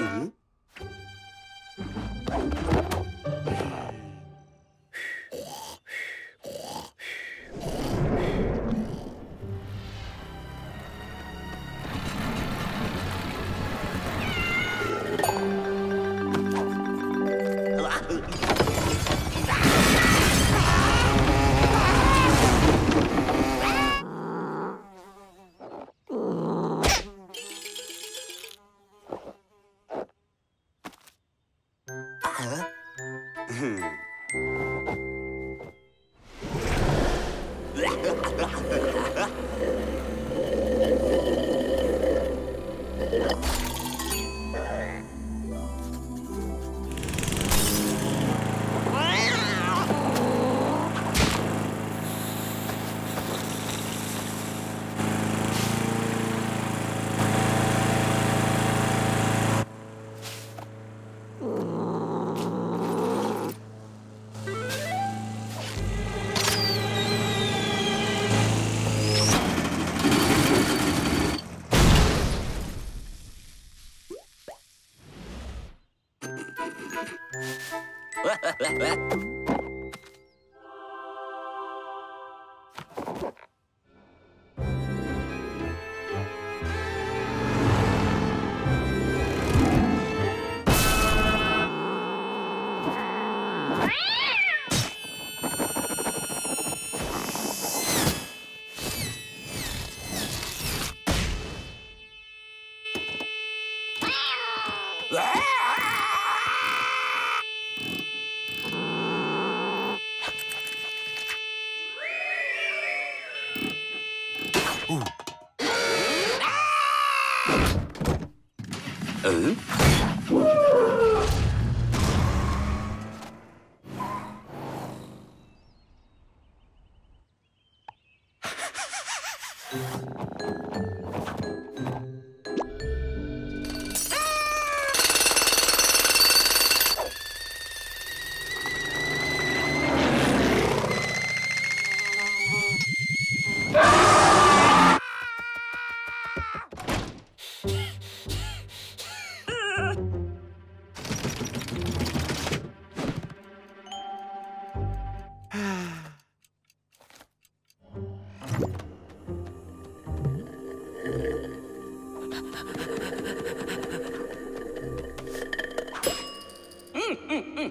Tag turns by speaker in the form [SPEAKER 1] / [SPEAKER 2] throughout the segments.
[SPEAKER 1] 嗯 Thank Oh? Hello.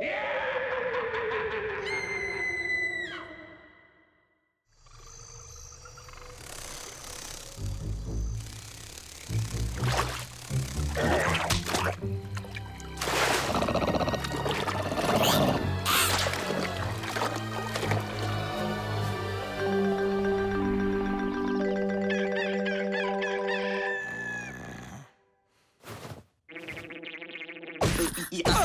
[SPEAKER 1] Yeah! Ja.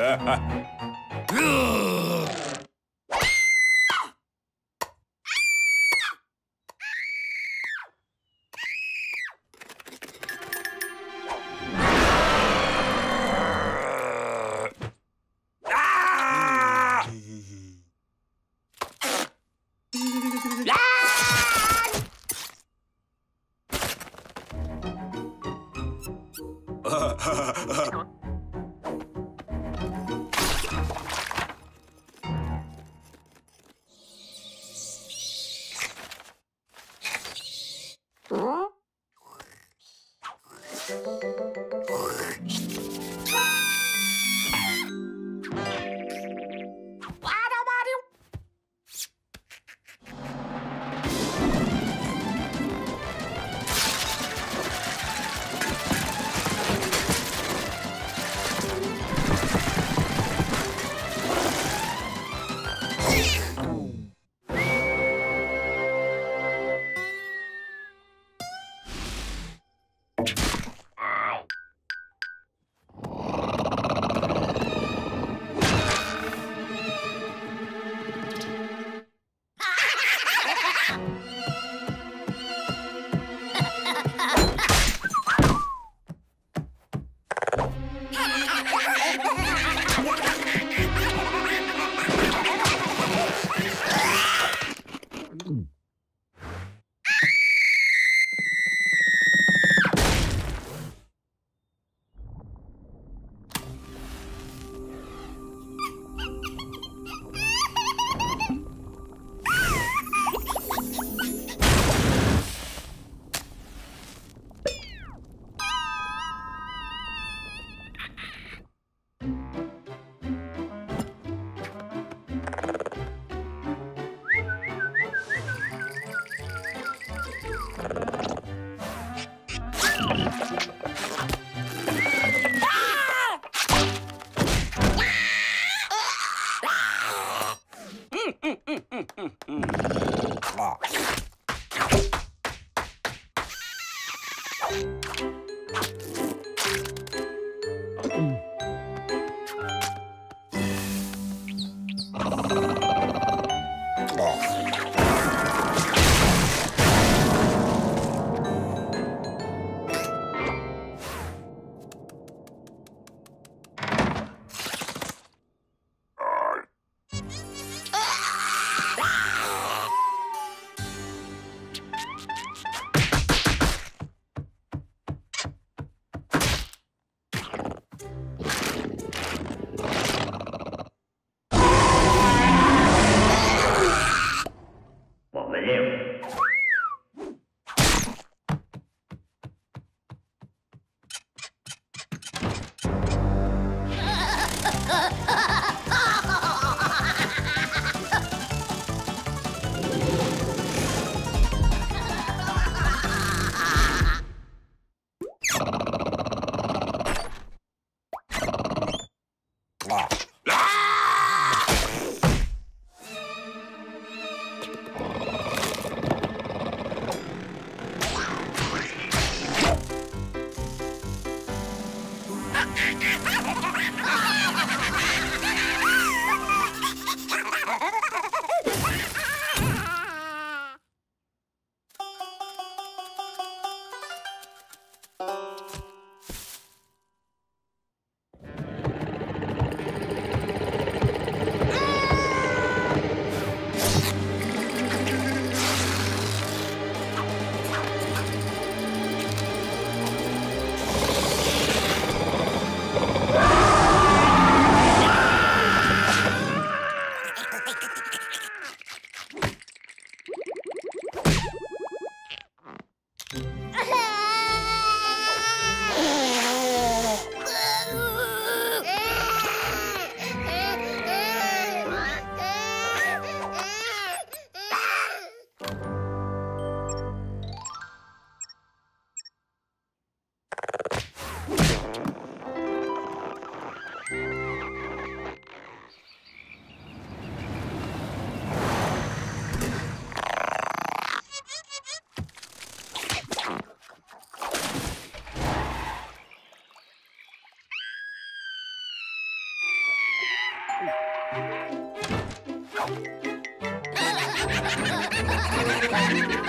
[SPEAKER 1] sir. Bro. Ah! Thank you.